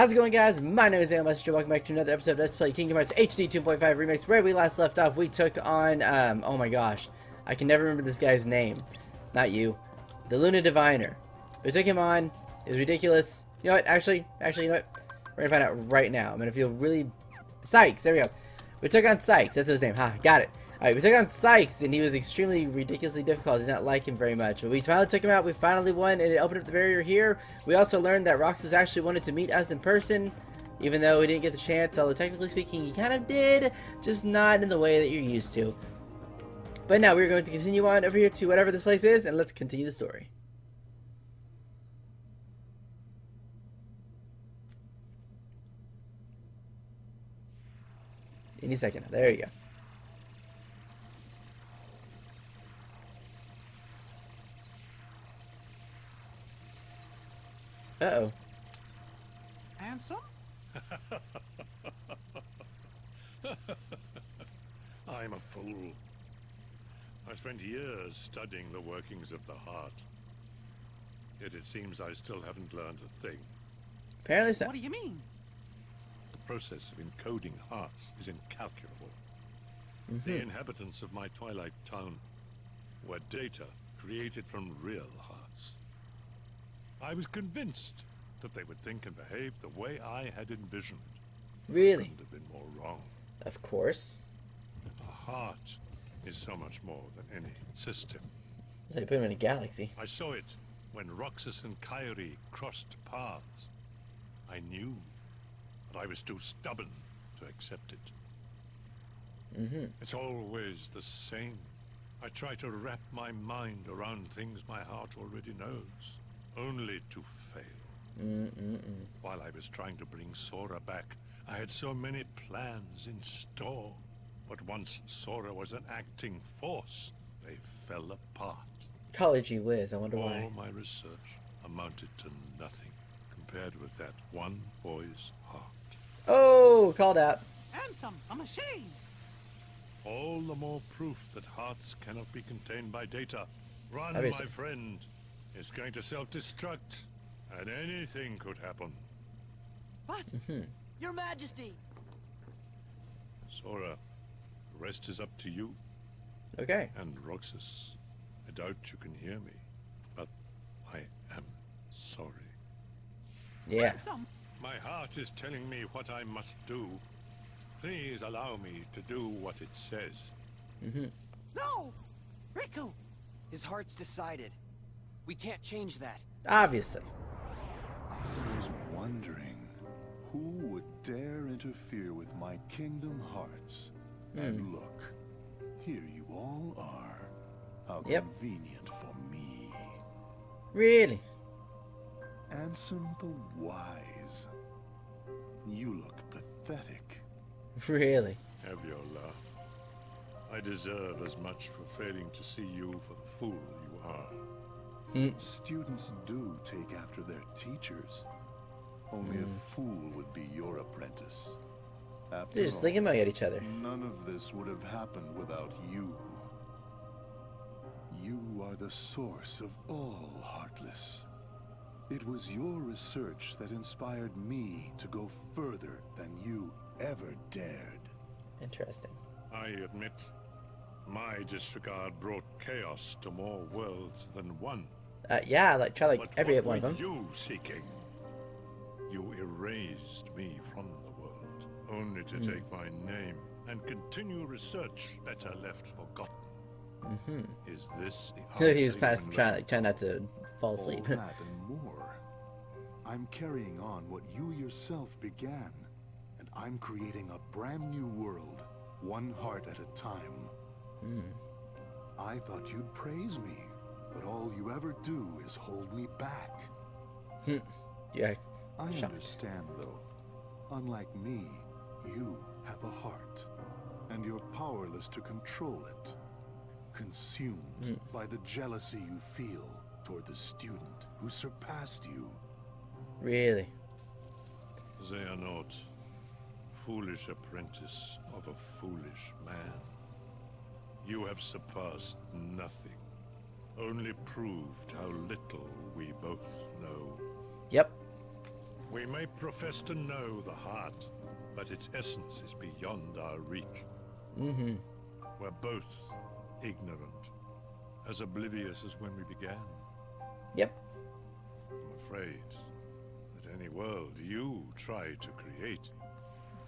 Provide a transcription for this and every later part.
How's it going guys? My name is Master welcome back to another episode of Let's Play Kingdom Hearts HD 2.5 Remix. Where we last left off, we took on, um, oh my gosh, I can never remember this guy's name. Not you. The Luna Diviner. We took him on, it was ridiculous. You know what, actually, actually, you know what? We're gonna find out right now. I'm gonna feel really... Saix, there we go. We took on Saix, that's his name, ha, got it. Alright, we took on Saix, and he was extremely ridiculously difficult. I did not like him very much. But we finally took him out, we finally won, and it opened up the barrier here. We also learned that Roxas actually wanted to meet us in person, even though we didn't get the chance, although technically speaking, he kind of did, just not in the way that you're used to. But now we're going to continue on over here to whatever this place is, and let's continue the story. Any second. There you go. Uh-oh. Ansem? I'm a fool. I spent years studying the workings of the heart. Yet it seems I still haven't learned a thing. Apparently so. What do you mean? The process of encoding hearts is incalculable. Mm The -hmm. inhabitants of my twilight town were data created from real hearts. I was convinced that they would think and behave the way I had envisioned. Really? Couldn't have been more wrong. Of course. A heart is so much more than any system. Like putting him in a galaxy. I saw it when Roxas and Kairi crossed paths. I knew, but I was too stubborn to accept it. Mm-hmm. It's always the same. I try to wrap my mind around things my heart already knows, only to fail. Mm-mm-mm. While I was trying to bring Sora back, I had so many plans in store. But once Sora was an acting force, they fell apart. College whiz, I wonder All why. All my research amounted to nothing compared with that one boy's heart. Oh, called out. Ansem, I'm ashamed. All the more proof that hearts cannot be contained by data. Run, my friend. It's going to self-destruct, and anything could happen. What? Mm-hmm. Your Majesty. Sora, the rest is up to you. Okay. And Roxas, I doubt you can hear me, but I am sorry. Yeah. Ansem. My heart is telling me what I must do. Please allow me to do what it says. Mm-hmm. No. Riku. His heart's decided. We can't change that. Obviously. I was wondering who would dare interfere with my kingdom hearts. Hmm. And look, here you all are. How Yep. convenient for me. Really? Ansem the Wise. You look pathetic. Really? Have your laugh. I deserve as much for failing to see you for the fool you are. Hmm. Students do take after their teachers. Only a hmm. fool would be your apprentice. After They're just all, thinking about at each other. None of this would have happened without you. You are the source of all Heartless. It was your research that inspired me to go further than you ever dared. Interesting. I admit, my disregard brought chaos to more worlds than one. Uh, yeah, like try like but every what one of were them. you seeking? You erased me from the world, only to Hmm. take my name and continue research better left forgotten. Mm-hmm. Is this the he was answer you past trying like trying not to fall asleep. All that and more. I'm carrying on what you yourself began, and I'm creating a brand new world, one heart at a time. Hmm. I thought you'd praise me, but all you ever do is hold me back. Yeah. I Shocked. understand, though. Unlike me, you have a heart, and you're powerless to control it. Consumed Mm. by the jealousy you feel toward the student who surpassed you. Really? They are not foolish apprentice of a foolish man. You have surpassed nothing, only proved how little we both know. Yep. We may profess to know the heart, but its essence is beyond our reach. Mm-hmm. We're both ignorant, as oblivious as when we began. Yep. I'm afraid that any world you try to create,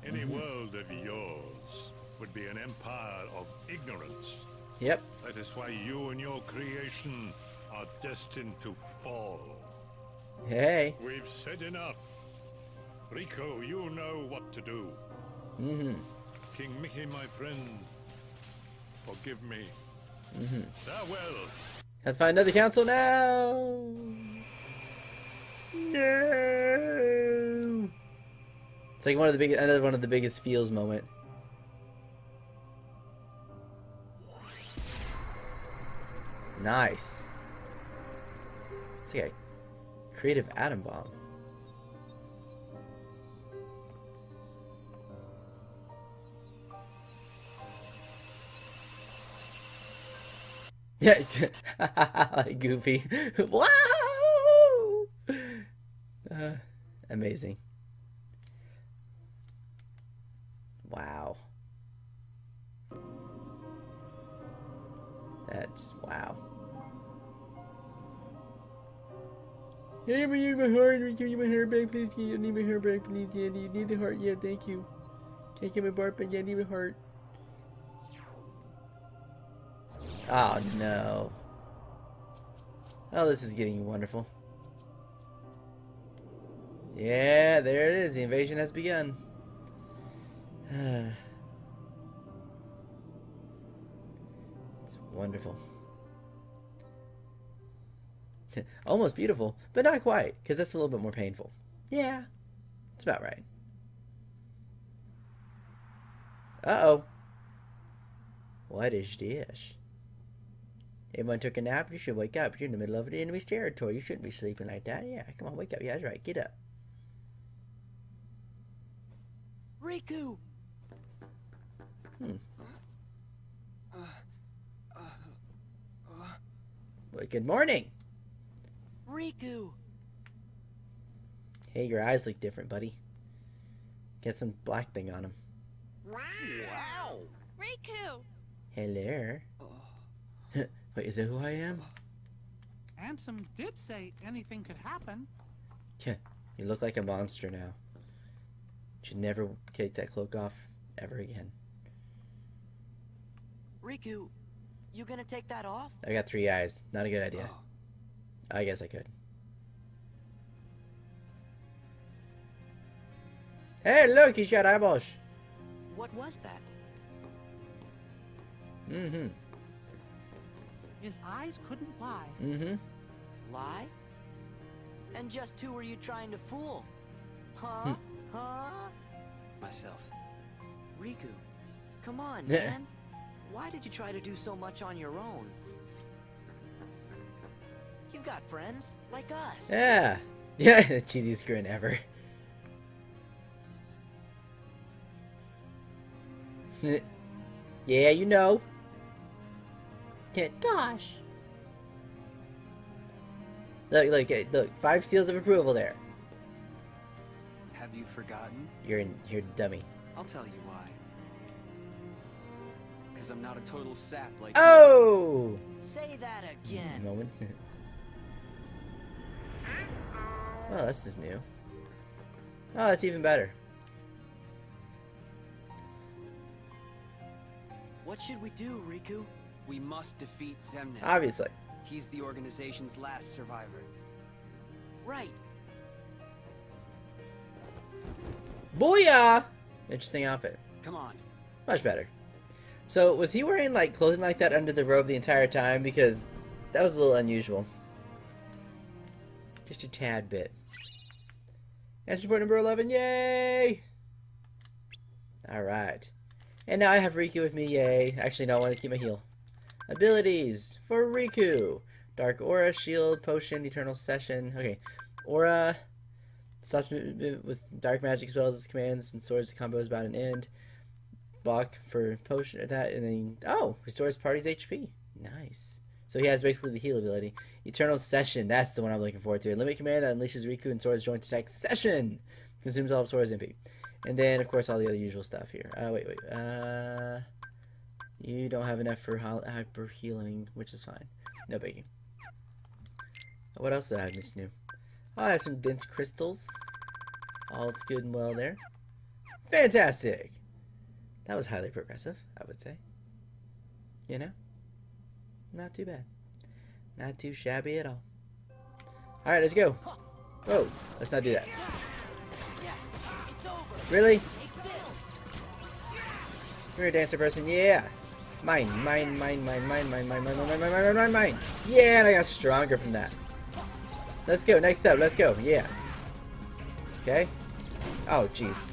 any world of yours, would be an empire of ignorance. Yep. That is why you and your creation are destined to fall. Hey. We've said enough. Riku, you know what to do. Mm-hmm. King Mickey, my friend, forgive me. Mm-hmm. Farewell. To find another council now. No. It's like one of the big, another one of the biggest feels moment. Nice. It's a creative atom bomb. Yeah, Goofy. wow! Uh, amazing. Yeah, I need my heart. Give me my hair back, please. I need my hair back, please. Yeah, you need the heart. Yeah, thank you. Can't get my bar, but yeah, I need my heart. Oh no. Oh, this is getting wonderful. Yeah, there it is. The invasion has begun. it's wonderful. Almost beautiful, but not quite, because that's a little bit more painful. Yeah, it's about right. Uh-oh. What is this? Everyone took a nap. You should wake up. You're in the middle of the enemy's territory. You shouldn't be sleeping like that. Yeah, come on, wake up. Yeah, that's right. Get up. Riku! Hmm. Uh, uh, uh. Well, good morning. Riku! Hey, your eyes look different, buddy. Get some black thing on them. Wow! Riku! Hello. Oh. Wait, is that who I am? Ansem did say anything could happen. Yeah, You look like a monster now. Should never take that cloak off ever again. Riku, you gonna take that off? I got three eyes. Not a good idea. Oh, I guess I could. Hey, look, he's got eyeballs. what was that? Mm-hmm. His eyes couldn't lie. Mm-hmm. Lie? And just who were you trying to fool? Huh? huh? Myself. Riku, come on, man. Why did you try to do so much on your own? You've got friends, like us. Yeah. Yeah, the cheesiest grin ever. yeah, you know. Yeah, Gosh. Look, look, look. Five seals of approval there. Have you forgotten? You're in, you're dummy. I'll tell you why. Because I'm not a total sap like Oh! Say that again. Moment. oh, this is new. Oh, that's even better. What should we do, Riku? We must defeat Xemnas. Obviously. He's the organization's last survivor. Right. Booyah! Interesting outfit. Come on. Much better. So, was he wearing like clothing like that under the robe the entire time? Because that was a little unusual. Just a tad bit. Answer point number 11, yay! Alright. And now I have Riku with me, yay. Actually, no, I want to keep my heal. Abilities for Riku. Dark Aura, Shield, Potion, Eternal Session. Okay. Aura. Stops with dark magic spells, as commands, and swords combos about an end. Bach for potion that, and then oh, restores party's HP. Nice. So he has basically the heal ability. Eternal Session, that's the one I'm looking forward to. A limit command that unleashes Riku and Sora's joint attack session. Consumes all of Sora's MP. And then, of course, all the other usual stuff here. Uh, wait, wait. Uh, you don't have enough for hyper healing, which is fine. No biggie. What else do I have new? Oh, I have some dense crystals. All's good and well there. Fantastic! That was highly progressive, I would say. You know? Not too bad. Not too shabby at all. Alright, let's go. Whoa, let's not do that. Really? You're a dancer person, yeah. Mine, mine, mine, mine, mine, mine, mine, mine, mine, mine, mine, mine, mine, mine. Yeah, and I got stronger from that. Let's go, next up, let's go, yeah. Okay. Oh, jeez.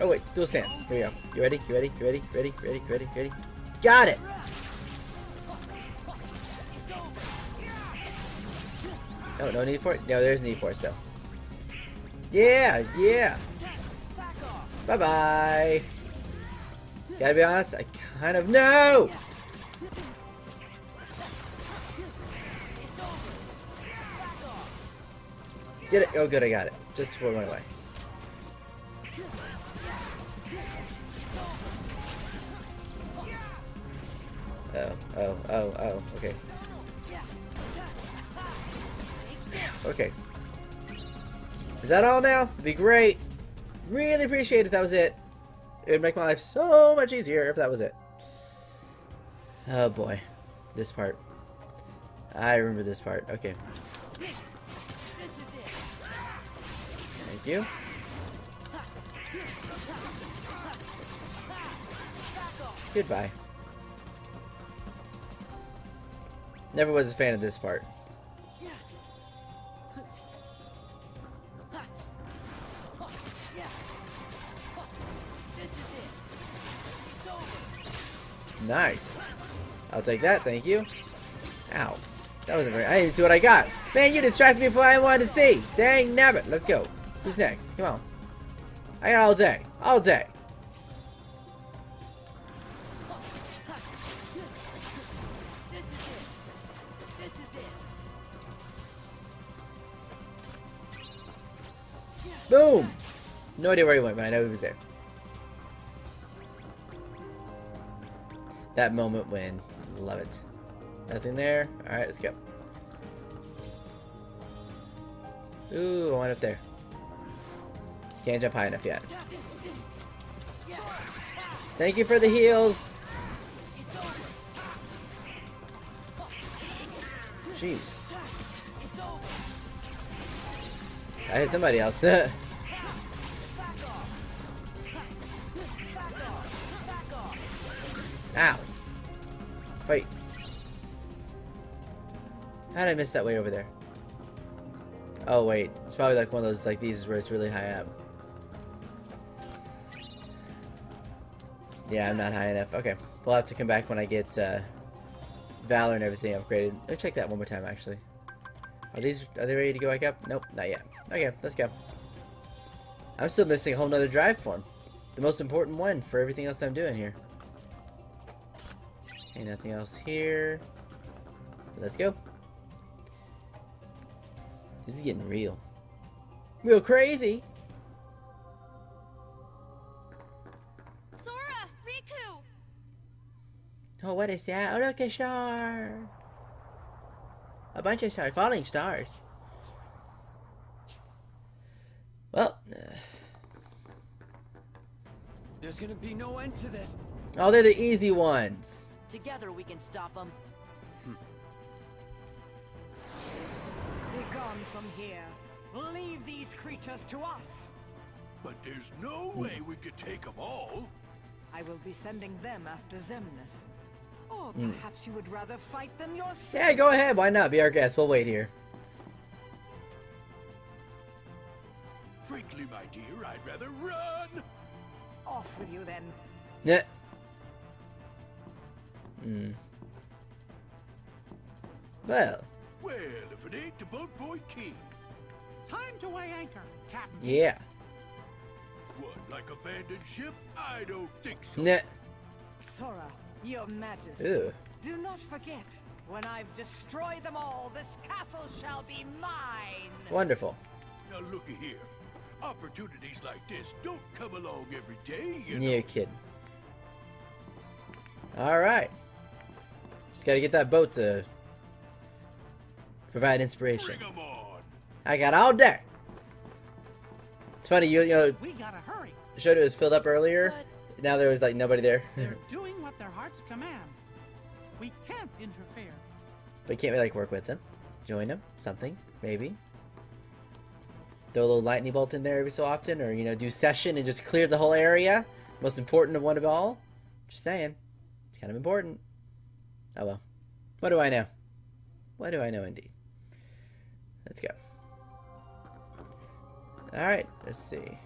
Oh wait, dual stance. Here we go. You ready? You ready? You ready? Ready? Ready? Ready? Ready? Got it! No, no need for it? No, there's need for it still. Yeah, yeah! Bye-bye! Gotta be honest, I kind of know! Get it! Oh good, I got it. Just before it went Oh, oh, oh, oh, okay. Okay. Is that all now? It'd be great. Really appreciate if that was it. It would make my life so much easier if that was it. Oh boy. This part. I remember this part. Okay. Thank you. Goodbye. Never was a fan of this part. Nice. I'll take that, thank you. Ow. That wasn't very- I didn't see what I got. Man, you distracted me from what I wanted to see. Dang nabbit. Let's go. Who's next? Come on. I got all day. All day. No idea where he went, but I know he was there. That moment when, love it. Nothing there. Alright, let's go. Ooh, I went up there. Can't jump high enough yet. Thank you for the heals. Jeez. I hit somebody else. Ow. Wait. How did I miss that way over there? Oh wait, it's probably like one of those like these where it's really high up. Yeah, I'm not high enough. Okay, we'll have to come back when I get uh, Valor and everything upgraded. Let's check that one more time actually. Are these, are they ready to go back up? Nope, not yet. Okay, let's go. I'm still missing a whole nother drive form. The most important one for everything else I'm doing here. Okay, nothing else here. Let's go. This is getting real. Real crazy. Sora! Riku! Oh, what is that? Oh, look, a star. A bunch of stars. Falling stars. Well. Uh, There's gonna be no end to this. oh, they're the easy ones. Together we can stop them. Be gone from here. Leave these creatures to us. But there's no way we could take them all. I will be sending them after Xemnas. Or Hmm. perhaps you would rather fight them yourself. Yeah, go ahead. Why not? Be our guest. We'll wait here. Frankly, my dear, I'd rather run. Off with you then. Nah. Hmm. Well. Well, if it ain't the Boat Boy King. Time to weigh anchor, Captain. Yeah. What, like abandoned ship? I don't think so. Nah. Sora, your majesty. Ew. Do not forget, when I've destroyed them all, this castle shall be mine. Wonderful. Now looky here. Opportunities like this don't come along every day, you know. You're kidding. Alright. Just gotta get that boat to provide inspiration. Bring 'em on. I got all day. It's funny, you, you know, We gotta hurry. showed it was filled up earlier. But Now there was like nobody there. They're doing what their hearts command. We can't interfere. but can't we like work with them? Join them? Something? Maybe? Throw a little lightning bolt in there every so often? Or, you know, do session and just clear the whole area? Most important of one of all? Just saying. It's kind of important. Oh well. What do I know? What do I know indeed? Let's go. Alright, let's see.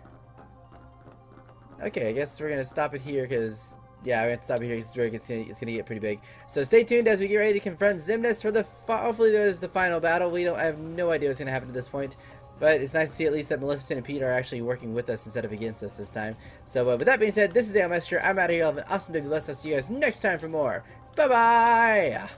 Okay, I guess we're gonna stop it here because yeah, we're gonna stop it here because it's gonna, it's gonna get pretty big. So stay tuned as we get ready to confront Xemnas for the hopefully there's the final battle. We don't I have no idea what's gonna happen at this point. But it's nice to see at least that Maleficent and Pete are actually working with us instead of against us this time. So uh, with that being said, this is Al Messenger. I'm out of here. I'll have an awesome day. Bless us. See you guys next time for more. 拜拜呀。